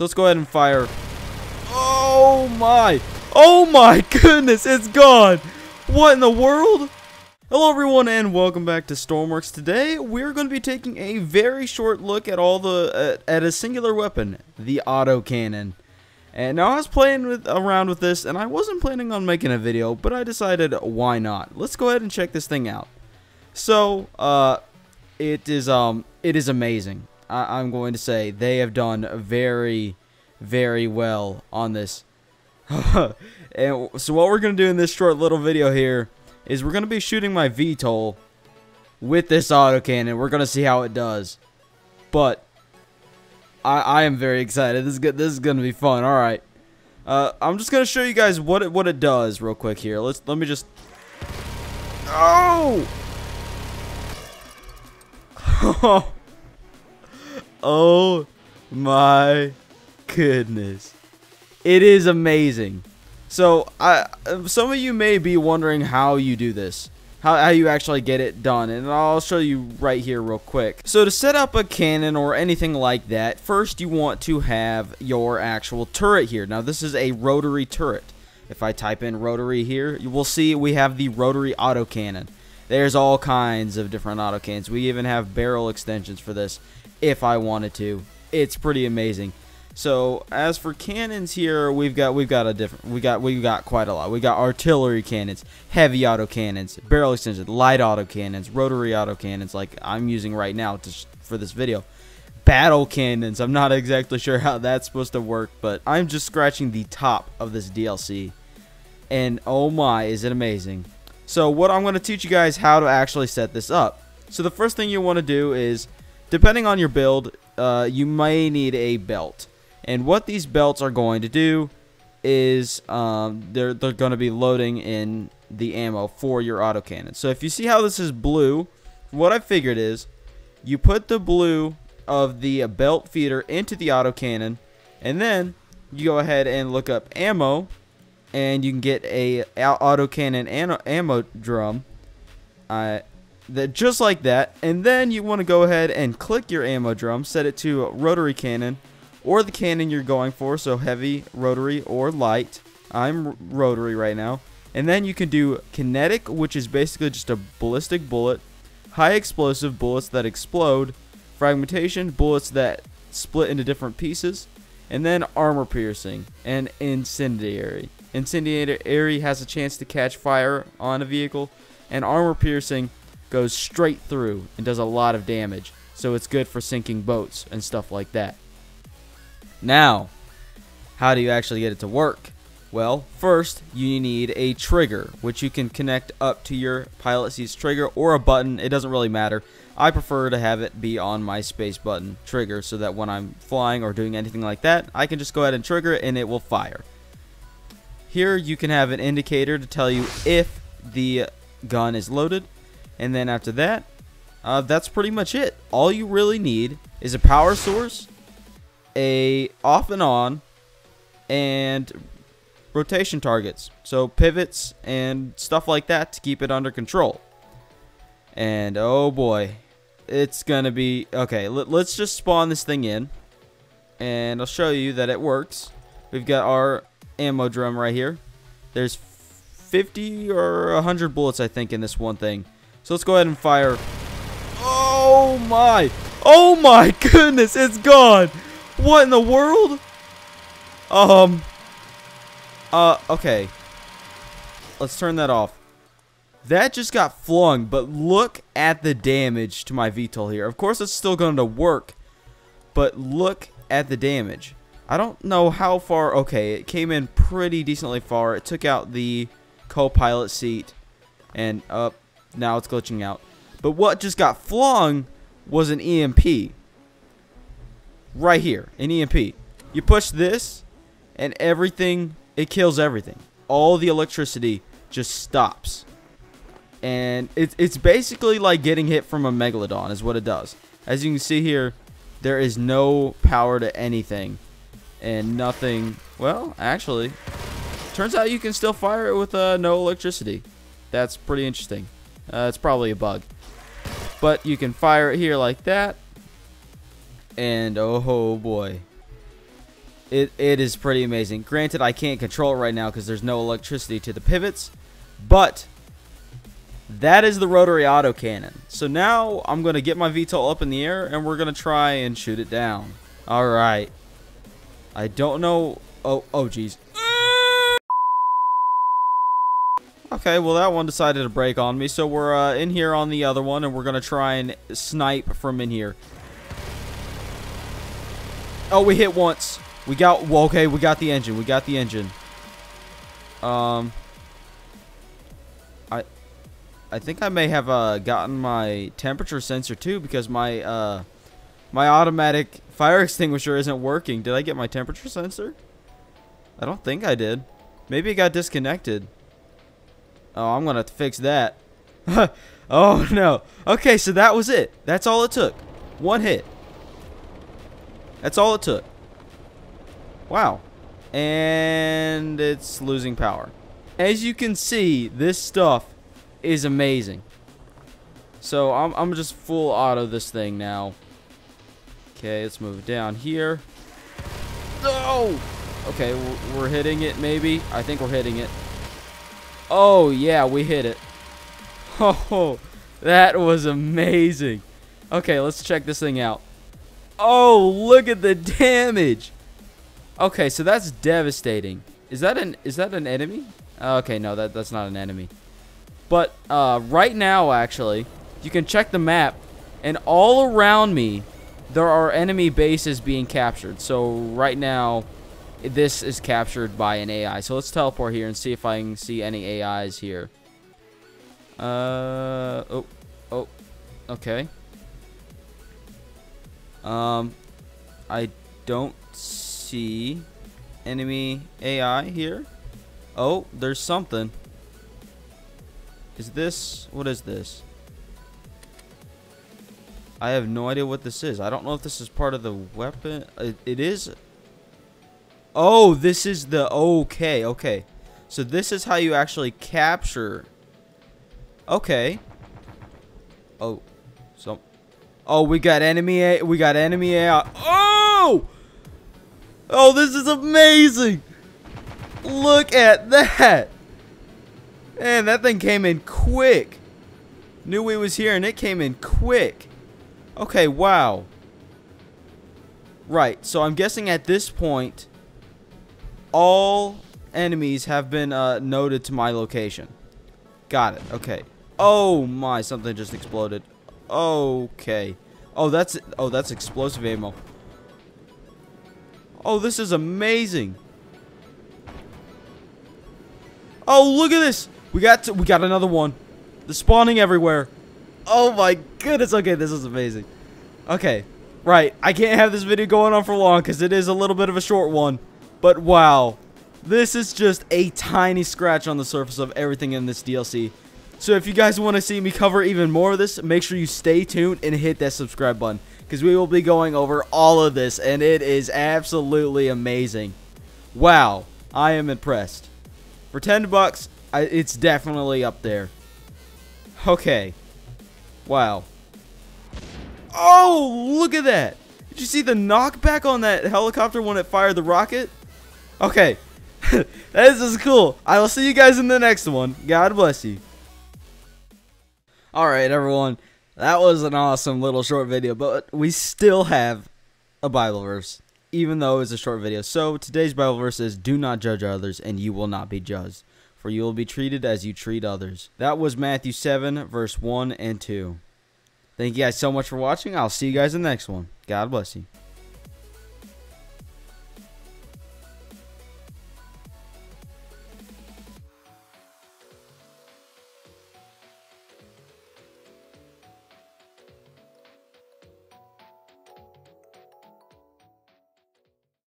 So let's go ahead and fire. Oh my. Oh my goodness, it's gone. What in the world? Hello everyone and welcome back to Stormworks. Today we're going to be taking a very short look at all the uh, at a singular weapon, the autocannon. And now I was playing with around with this and I wasn't planning on making a video, but I decided why not. Let's go ahead and check this thing out. So, uh it is um it is amazing. I I'm going to say they have done very very well on this. and so what we're going to do in this short little video here is we're going to be shooting my VTOL with this autocannon. We're going to see how it does. But I, I am very excited. This is. This is going to be fun. All right. Uh, I'm just going to show you guys what it, what it does real quick here. Let's let me just Oh! oh my goodness. It is amazing. So, I some of you may be wondering how you do this. How, how you actually get it done, and I'll show you right here real quick. So to set up a cannon or anything like that, first you want to have your actual turret here. Now this is a rotary turret. If I type in rotary here, you will see we have the rotary autocannon. There's all kinds of different autocannons. We even have barrel extensions for this if I wanted to. It's pretty amazing. So as for cannons here, we've got we've got a different we got we got quite a lot. We got artillery cannons, heavy auto cannons, barrel extensions, light auto cannons, rotary auto cannons like I'm using right now to, for this video. Battle cannons. I'm not exactly sure how that's supposed to work, but I'm just scratching the top of this DLC. And oh my, is it amazing. So what I'm going to teach you guys how to actually set this up. So the first thing you want to do is, depending on your build, uh, you may need a belt. And what these belts are going to do is um, they're, they're going to be loading in the ammo for your autocannon. So if you see how this is blue, what I figured is you put the blue of the belt feeder into the autocannon, and then you go ahead and look up ammo, and you can get a autocannon ammo drum. Uh, that just like that, and then you want to go ahead and click your ammo drum, set it to rotary cannon, or the cannon you're going for, so heavy, rotary, or light. I'm rotary right now. And then you can do kinetic, which is basically just a ballistic bullet, high explosive bullets that explode, fragmentation, bullets that split into different pieces, and then armor piercing and incendiary. Incendiary has a chance to catch fire on a vehicle, and armor piercing goes straight through and does a lot of damage. So it's good for sinking boats and stuff like that. Now, how do you actually get it to work? Well, first, you need a trigger, which you can connect up to your pilot seat's trigger or a button. It doesn't really matter. I prefer to have it be on my space button trigger so that when I'm flying or doing anything like that, I can just go ahead and trigger it and it will fire. Here, you can have an indicator to tell you if the gun is loaded. And then after that, uh, that's pretty much it. All you really need is a power source a off and on and rotation targets. So pivots and stuff like that to keep it under control. And oh boy, it's going to be okay, let, us just spawn this thing in and I'll show you that it works. We've got our ammo drum right here. There's 50 or 100 bullets I think in this one thing. So let's go ahead and fire. Oh my. Oh my goodness, it's gone. What in the world? Um. Uh, okay. Let's turn that off. That just got flung, but look at the damage to my VTOL here. Of course, it's still going to work, but look at the damage. I don't know how far. Okay, it came in pretty decently far. It took out the co-pilot seat, and up. Now it's glitching out. But what just got flung was an EMP right here an EMP. You push this and everything, it kills everything. All the electricity just stops. And it's, it's basically like getting hit from a Megalodon is what it does. As you can see here, there is no power to anything. And nothing, well, actually, turns out you can still fire it with uh, no electricity. That's pretty interesting. Uh, it's probably a bug. But you can fire it here like that and oh boy. It, it is pretty amazing. Granted, I can't control it right now because there's no electricity to the pivots, but that is the rotary autocannon. So now I'm going to get my VTOL up in the air and we're going to try and shoot it down. All right. I don't know. Oh, oh, geez. Okay, well that one decided to break on me, so we're uh, in here on the other one, and we're gonna try and snipe from in here. Oh, we hit once. We got, well, okay, we got the engine. We got the engine. Um, I, I think I may have uh, gotten my temperature sensor too because my uh, my automatic fire extinguisher isn't working. Did I get my temperature sensor? I don't think I did. Maybe it got disconnected. Oh, I'm gonna fix that. oh no. Okay, so that was it. That's all it took. One hit. That's all it took. Wow. And it's losing power. As you can see, this stuff is amazing. So I'm, I'm just full auto this thing now. Okay, let's move down here. No! Okay, we're hitting it maybe. I think we're hitting it. Oh, yeah, we hit it. Oh, that was amazing. Okay, let's check this thing out. Oh, look at the damage. Okay, so that's devastating. Is that an is that an enemy? Okay, no, that that's not an enemy. But uh, right now, actually, you can check the map, and all around me, there are enemy bases being captured. So right now, this is captured by an AI. So let's teleport here and see if I can see any AIs here. Uh, oh, oh, okay. Um, I don't see enemy AI here. Oh, there's something. Is this, what is this? I have no idea what this is. I don't know if this is part of the weapon. it, it is Oh, this is the okay, okay. So this is how you actually capture. Okay. Oh, so. Oh, we got enemy. A we got enemy AI. Oh. Oh, this is amazing. Look at that. Man, that thing came in quick. Knew we was here and it came in quick. Okay, wow. Right, so I'm guessing at this point all enemies have been uh, noted to my location. Got it. Okay. Oh my, something just exploded. Okay. Oh, that's oh, that's explosive ammo. Oh, this is amazing. Oh, look at this. We got to, we got another one. The spawning everywhere. Oh my goodness. Okay, this is amazing. Okay. Right. I can't have this video going on for long because it is a little bit of a short one. But wow, this is just a tiny scratch on the surface of everything in this DLC. So if you guys want to see me cover even more of this, make sure you stay tuned and hit that subscribe button. Because we will be going over all of this, and it is absolutely amazing. Wow, I am impressed. For 10 bucks, it's definitely up there. Okay. Wow. Oh, look at that. Did you see the knockback on that helicopter when it fired the rocket? Okay. this is cool. I will see you guys in the next one. God bless you. Alright, everyone. That was an awesome little short video, but we still have a Bible verse, even though it's a short video. So today's Bible verse is, Do not judge others, and you will not be judged, for you will be treated as you treat others. That was Matthew 7, verse 1 and 2. Thank you guys so much for watching. I'll see you guys in the next one. God bless you.